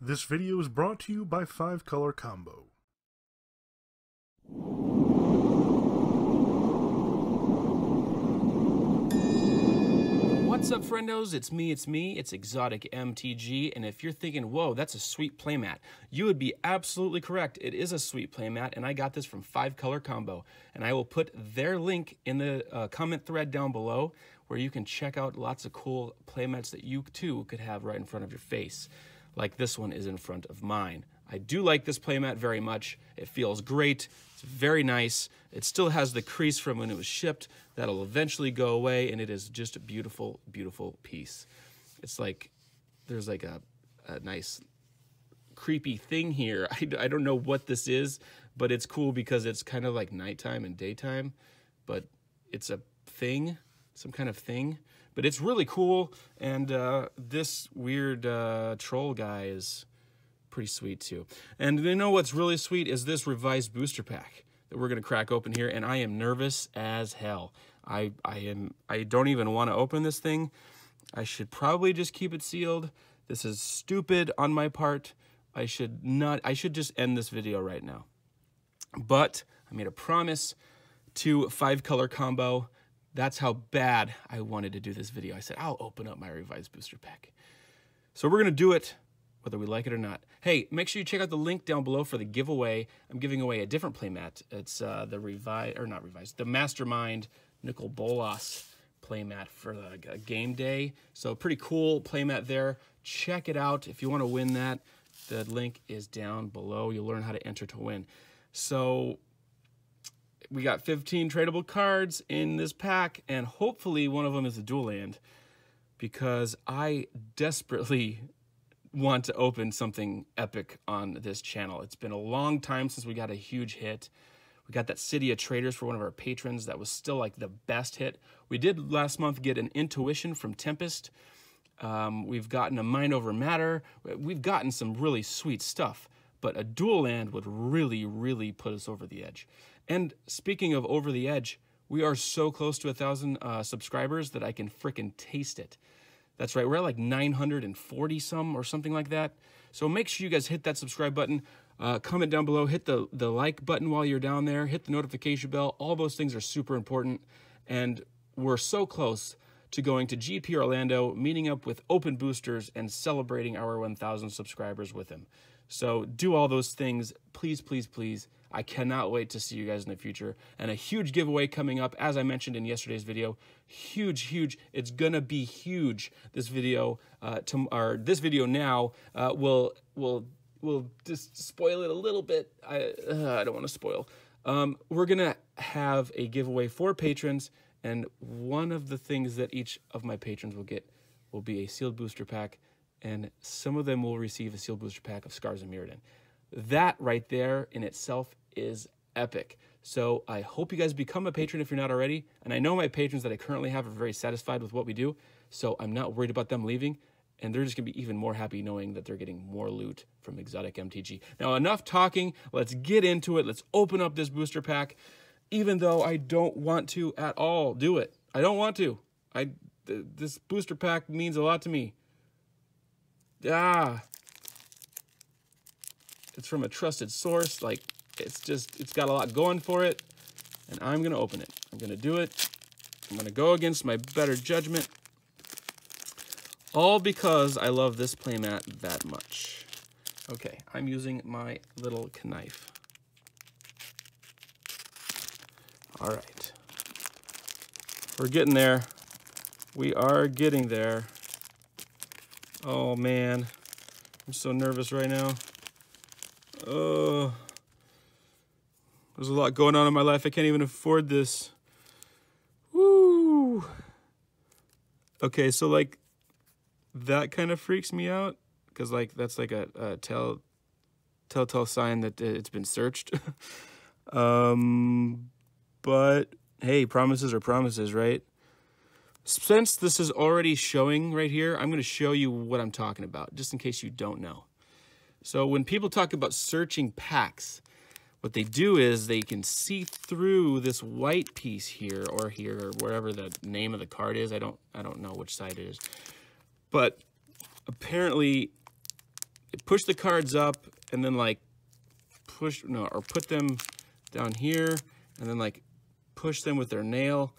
This video is brought to you by 5 Color Combo. What's up, friendos? It's me, it's me, it's Exotic MTG. And if you're thinking, whoa, that's a sweet playmat, you would be absolutely correct. It is a sweet playmat, and I got this from 5 Color Combo. And I will put their link in the uh, comment thread down below where you can check out lots of cool playmats that you too could have right in front of your face, like this one is in front of mine. I do like this playmat very much. It feels great. It's very nice. It still has the crease from when it was shipped. That'll eventually go away, and it is just a beautiful, beautiful piece. It's like there's like a, a nice creepy thing here. I, I don't know what this is, but it's cool because it's kind of like nighttime and daytime, but it's a thing, some kind of thing. But it's really cool, and uh, this weird uh, troll guy is pretty sweet too. And you know what's really sweet is this revised booster pack that we're gonna crack open here, and I am nervous as hell. I I am I don't even want to open this thing. I should probably just keep it sealed. This is stupid on my part. I should not I should just end this video right now. But I made a promise to five color combo. That's how bad I wanted to do this video. I said, I'll open up my revised booster pack. So we're gonna do it whether we like it or not. Hey, make sure you check out the link down below for the giveaway. I'm giving away a different playmat. It's uh, the revise or not revised, the Mastermind Nicol Bolas playmat for the game day. So pretty cool playmat there. Check it out if you want to win that. The link is down below. You'll learn how to enter to win. So we got 15 tradable cards in this pack, and hopefully one of them is a dual land because I desperately want to open something epic on this channel. It's been a long time since we got a huge hit. We got that City of Traders for one of our patrons. That was still like the best hit. We did last month get an Intuition from Tempest. Um, we've gotten a Mind Over Matter. We've gotten some really sweet stuff. But a dual land would really, really put us over the edge. And speaking of over the edge, we are so close to a thousand uh, subscribers that I can fricking taste it. That's right, we're at like 940 some or something like that. So make sure you guys hit that subscribe button, uh, comment down below, hit the, the like button while you're down there, hit the notification bell. All those things are super important. And we're so close to going to GP Orlando, meeting up with open boosters, and celebrating our 1,000 subscribers with him. So do all those things. Please, please, please I cannot wait to see you guys in the future. And a huge giveaway coming up, as I mentioned in yesterday's video. Huge, huge. It's gonna be huge. This video, uh, to, or this video now, uh, will will will just spoil it a little bit. I uh, I don't want to spoil. Um, we're gonna have a giveaway for patrons, and one of the things that each of my patrons will get will be a sealed booster pack, and some of them will receive a sealed booster pack of Scars of Mirrodin. That right there in itself is epic. So I hope you guys become a patron if you're not already. And I know my patrons that I currently have are very satisfied with what we do. So I'm not worried about them leaving. And they're just going to be even more happy knowing that they're getting more loot from Exotic MTG. Now, enough talking. Let's get into it. Let's open up this booster pack. Even though I don't want to at all do it. I don't want to. I th This booster pack means a lot to me. Ah, it's from a trusted source. Like, it's just, it's got a lot going for it. And I'm to open it. I'm to do it. I'm to go against my better judgment. All because I love this playmat that much. Okay, I'm using my little knife. All right. We're getting there. We are getting there. Oh, man. I'm so nervous right now. Oh, there's a lot going on in my life. I can't even afford this. Woo. Okay, so like that kind of freaks me out because like that's like a, a tell telltale sign that it's been searched. um, but hey, promises are promises, right? Since this is already showing right here, I'm going to show you what I'm talking about, just in case you don't know. So when people talk about searching packs, what they do is they can see through this white piece here or here or wherever the name of the card is. I don't I don't know which side it is. But apparently push the cards up and then like push no or put them down here and then like push them with their nail.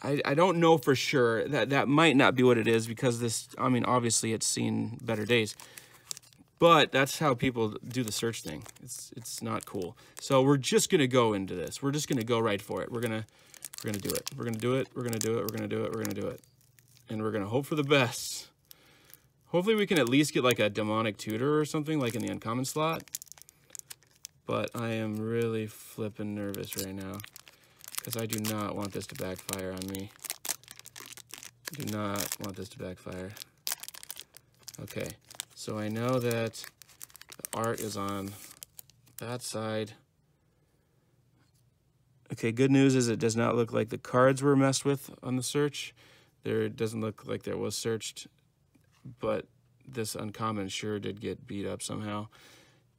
I, I don't know for sure that that might not be what it is because this I mean obviously it's seen better days but that's how people do the search thing. It's it's not cool. So we're just gonna go into this. We're just gonna go right for it. We're gonna we're gonna do it. We're gonna do it. We're gonna do it. We're gonna do it. We're gonna do it. And we're gonna hope for the best. Hopefully we can at least get like a demonic tutor or something like in the uncommon slot. But I am really flipping nervous right now because I do not want this to backfire on me. I do not want this to backfire. Okay, so I know that the art is on that side. Okay, good news is it does not look like the cards were messed with on the search. There doesn't look like there was searched, but this uncommon sure did get beat up somehow.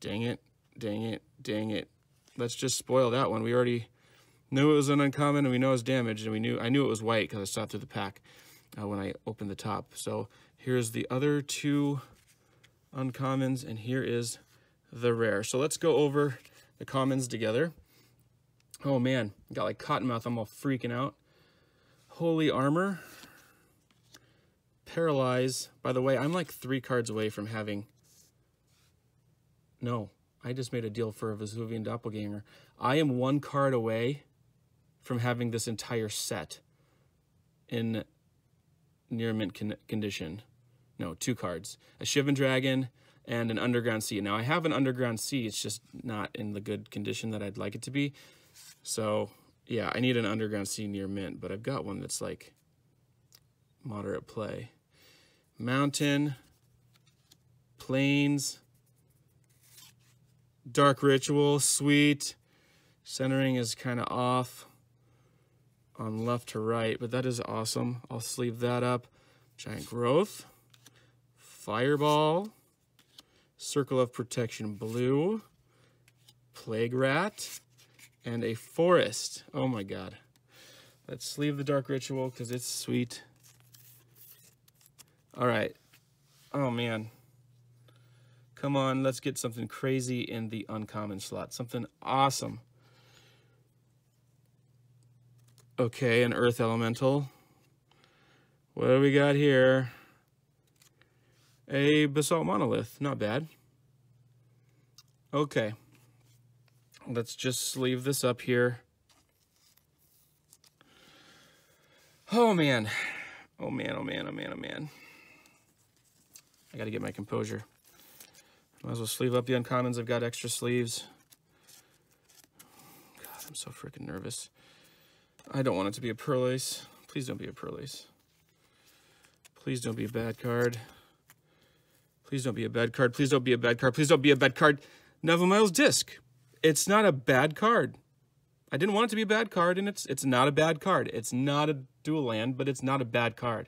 Dang it, dang it, dang it. Let's just spoil that one. We already knew it was an uncommon and we know it's damaged and we knew I knew it was white because I saw through the pack uh, when I opened the top. So here's the other two uncommons and here is the rare. So let's go over the commons together. Oh man, got like cottonmouth. I'm all freaking out. Holy armor. Paralyze. By the way, I'm like three cards away from having... No, I just made a deal for a Vesuvian Doppelganger. I am one card away from having this entire set in near mint con condition. No, two cards. A Shivan Dragon and an Underground Sea. Now, I have an Underground Sea. It's just not in the good condition that I'd like it to be. So, yeah, I need an Underground Sea near mint, but I've got one that's like moderate play. Mountain, Plains, Dark Ritual, sweet. Centering is kind of off on left to right, but that is awesome. I'll sleeve that up. Giant Growth, Fireball, Circle of Protection Blue, Plague Rat, and a Forest. Oh my god. Let's sleeve the Dark Ritual because it's sweet. All right. Oh man. Come on, let's get something crazy in the uncommon slot. Something awesome. Okay, an earth elemental. What do we got here? A basalt monolith. Not bad. Okay. Let's just sleeve this up here. Oh, man. Oh, man, oh, man, oh, man, oh, man. I got to get my composure. Might as well sleeve up the uncommons. I've got extra sleeves. God, I'm so freaking nervous. I don't want it to be a Pearlace. Please don't be a Pearlace. Please don't be a bad card. Please don't be a bad card. Please don't be a bad card. Please don't be a bad card. Nevinyrral's Disk. It's not a bad card. I didn't want it to be a bad card, and it's it's not a bad card. It's not a dual land, but it's not a bad card.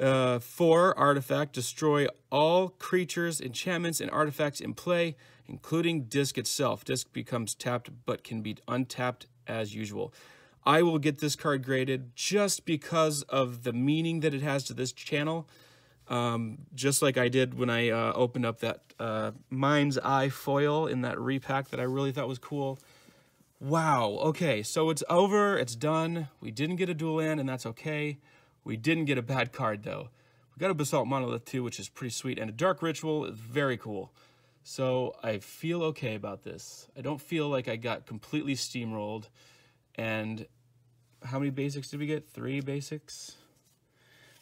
Uh, four, artifact, destroy all creatures, enchantments, and artifacts in play, including disc itself. Disc becomes tapped, but can be untapped as usual. I will get this card graded just because of the meaning that it has to this channel. Um, just like I did when I uh, opened up that uh, Mind's Eye foil in that repack that I really thought was cool. Wow, okay, so it's over, it's done. We didn't get a dual land, and that's okay. We didn't get a bad card, though. We got a Basalt Monolith, too, which is pretty sweet, and a Dark Ritual is very cool. So I feel okay about this. I don't feel like I got completely steamrolled. And how many basics did we get? Three basics?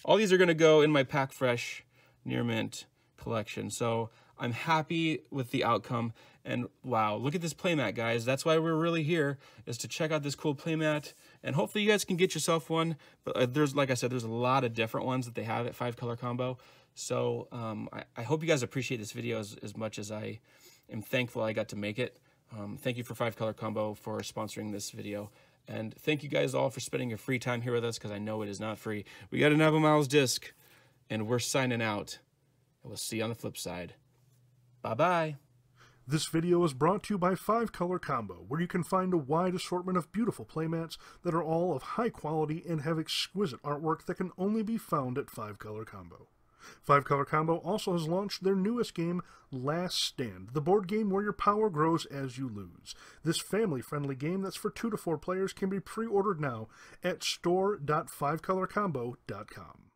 All these are going to go in my Pack Fresh Near Mint collection. So I'm happy with the outcome. And wow, look at this playmat, guys. That's why we're really here, is to check out this cool playmat. And hopefully you guys can get yourself one. But uh, there's, like I said, there's a lot of different ones that they have at Five Color Combo. So um, I, I, hope you guys appreciate this video as, as much as I am thankful I got to make it. Um, thank you for Five Color Combo for sponsoring this video. And thank you guys all for spending your free time here with us because I know it is not free. We got a Miles disc, and we're signing out. And we'll see you on the flip side. Bye-bye. This video is brought to you by 5 Color Combo, where you can find a wide assortment of beautiful playmats that are all of high quality and have exquisite artwork that can only be found at 5 Color Combo. Five Color Combo also has launched their newest game, Last Stand, the board game where your power grows as you lose. This family friendly game that's for two to four players can be pre ordered now at store.fivecolorcombo.com.